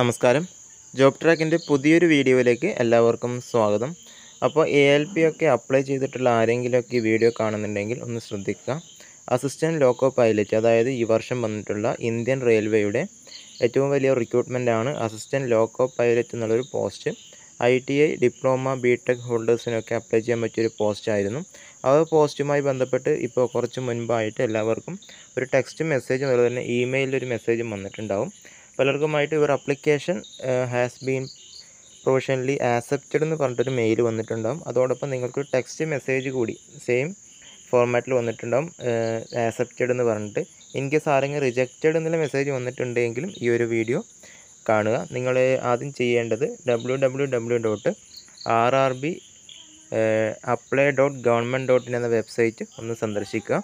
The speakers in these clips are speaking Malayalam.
നമസ്കാരം. ജോബ് ട്രാക്കിന്റെ പുതിയൊരു വീഡിയോയിലേക്ക് എല്ലാവർക്കും സ്വാഗതം. അപ്പോൾ എ എൽ പി ഒക്കെ അപ്ലൈ ചെയ്തിട്ടുള്ള ആരെങ്കിലുമൊക്കെ ഈ വീഡിയോ കാണുന്നുണ്ടെങ്കിൽ ഒന്ന് ശ്രദ്ധിക്കുക. അസിസ്റ്റന്റ് ലോക്കോ പൈലറ്റ് അതായത് ഈ വർഷം വന്നിട്ടുള്ള ഇന്ത്യൻ റെയിൽവേയുടെ ഏറ്റവും വലിയ റിക്രൂട്ട്മെന്റ് ആണ് അസിസ്റ്റന്റ് ലോക്കോ പൈലറ്റ് എന്നുള്ളൊരു post. I T I diploma B tech ഹോൾഡേഴ്സിനൊക്കെ apply ചെയ്യാൻ പറ്റിയൊരു പോസ്റ്റായിരുന്നു ആ പോസ്റ്റുമായി ബന്ധപ്പെട്ട് ഇപ്പോൾ കുറച്ച് മുൻപായിട്ട് എല്ലാവർക്കും ഒരു ടെക്സ്റ്റ് മെസ്സേജ് അതുപോലെ തന്നെ ഇമെയിലൊരു മെസ്സേജും വന്നിട്ടുണ്ടാവും. പലർക്കുമായിട്ട് ഇവർ application has been professionally accepted എന്ന് പറഞ്ഞിട്ടൊരു മെയിൽ വന്നിട്ടുണ്ടാകും അതോടൊപ്പം നിങ്ങൾക്ക് ടെക്സ്റ്റ് മെസ്സേജ് കൂടി സെയിം ഫോർമാറ്റിൽ വന്നിട്ടുണ്ടാകും ആക്സെപ്റ്റഡ് എന്ന് പറഞ്ഞിട്ട്. ഇൻ കേസ് ആരെങ്കിലും റിജക്റ്റഡ് എന്നുള്ള മെസ്സേജ് വന്നിട്ടുണ്ടെങ്കിലും ഈ ഒരു വീഡിയോ കാണുക. നിങ്ങൾ ആദ്യം ചെയ്യേണ്ടത് W W W dot R R B apply dot government dot in എന്ന വെബ്സൈറ്റ് ഒന്ന് സന്ദർശിക്കുക.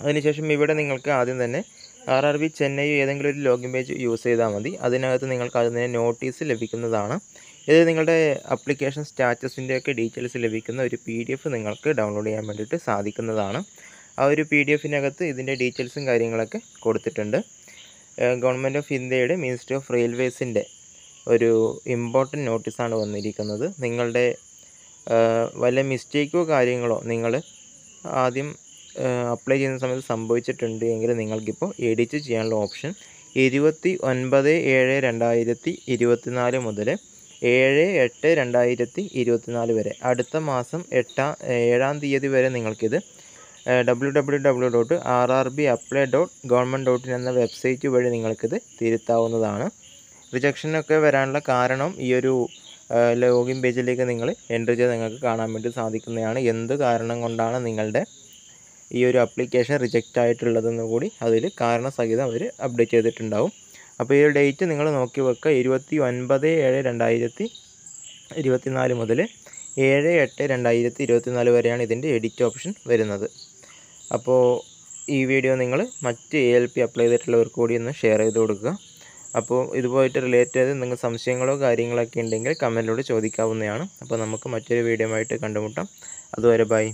അതിനുശേഷം ഇവിടെ നിങ്ങൾക്ക് ആദ്യം തന്നെ ആർ ആർ ബി ചെന്നൈ ഏതെങ്കിലും ഒരു ലോഗിൻ പേജ് യൂസ് ചെയ്താൽ മതി. അതിനകത്ത് നിങ്ങൾക്ക് അതിന് നോട്ടീസ് ലഭിക്കുന്നതാണ്. ഇത് നിങ്ങളുടെ അപ്ലിക്കേഷൻ സ്റ്റാറ്റസിന്റെയൊക്കെ ഡീറ്റെയിൽസ് ലഭിക്കുന്ന ഒരു പി ഡി എഫ് നിങ്ങൾക്ക് ഡൗൺലോഡ് ചെയ്യാൻ വേണ്ടിയിട്ട് സാധിക്കുന്നതാണ്. ആ ഒരു പി ഡി എഫിനകത്ത് ഇതിന്റെ ഡീറ്റെയിൽസും കാര്യങ്ങളൊക്കെ കൊടുത്തിട്ടുണ്ട്. ഗവൺമെന്റ് ഓഫ് ഇന്ത്യയുടെ മിനിസ്ട്രി ഓഫ് റെയിൽവേസിന്റെ ഒരു ഇമ്പോർട്ടന്റ് നോട്ടീസാണ് വന്നിരിക്കുന്നത്. നിങ്ങളുടെ വല്ല മിസ്റ്റേക്കോ കാര്യങ്ങളോ നിങ്ങൾ ആദ്യം അപ്ലൈ ചെയ്യുന്ന സമയത്ത് സംഭവിച്ചിട്ടുണ്ട് എങ്കിൽ നിങ്ങൾക്കിപ്പോൾ എഡിറ്റ് ചെയ്യാനുള്ള ഓപ്ഷൻ ഇരുപത്തി ഒൻപത് ഏഴ് രണ്ടായിരത്തി ഇരുപത്തിനാല് മുതൽ ഏഴ് എട്ട് രണ്ടായിരത്തി ഇരുപത്തിനാല് വരെ. അടുത്ത മാസം എട്ടാം ഏഴാം തീയതി വരെ നിങ്ങൾക്കിത് W W W dot R R B apply dot government dot in എന്ന വെബ്സൈറ്റ് വഴി നിങ്ങൾക്കിത് തിരുത്താവുന്നതാണ്. റിജക്ഷനൊക്കെ വരാനുള്ള കാരണം ഈ ഒരു ലോഗിൻ പേജിലേക്ക് നിങ്ങൾ എന്റർ ചെയ്ത് നിങ്ങൾക്ക് കാണാൻ വേണ്ടി സാധിക്കുന്നതാണ്. എന്ത് കാരണം കൊണ്ടാണ് നിങ്ങളുടെ ഈ ഒരു അപ്ലിക്കേഷൻ റിജക്റ്റ് ആയിട്ടുള്ളതെന്ന് കൂടി അതിൽ കാരണസഹിതം അവർ അപ്ഡേറ്റ് ചെയ്തിട്ടുണ്ടാവും. അപ്പോൾ ഈ ഒരു ഡേറ്റ് നിങ്ങൾ നോക്കി വെക്കുക ഇരുപത്തി ഒൻപത് ഏഴ് രണ്ടായിരത്തി ഇരുപത്തിനാല് മുതൽ ഏഴ് എട്ട് രണ്ടായിരത്തി ഇരുപത്തിനാല് വരെയാണ് ഇതിന്റെ എഡിറ്റ് ഓപ്ഷൻ വരുന്നത്. അപ്പോൾ ഈ വീഡിയോ നിങ്ങൾ മറ്റ് എ എൽ പി അപ്ലൈ ചെയ്തിട്ടുള്ളവർക്ക് കൂടി ഒന്ന് ഷെയർ ചെയ്ത് കൊടുക്കുക. അപ്പോൾ ഇതുപോയിട്ട് റിലേറ്റ് ചെയ്ത് നിങ്ങൾ സംശയങ്ങളോ കാര്യങ്ങളൊക്കെ ഉണ്ടെങ്കിൽ കമന്റിലൂടെ ചോദിക്കാവുന്നതാണ്. അപ്പോൾ നമുക്ക് മറ്റൊരു വീഡിയോ ആയിട്ട് കണ്ടുമുട്ടാം. അതുവരെ ബൈ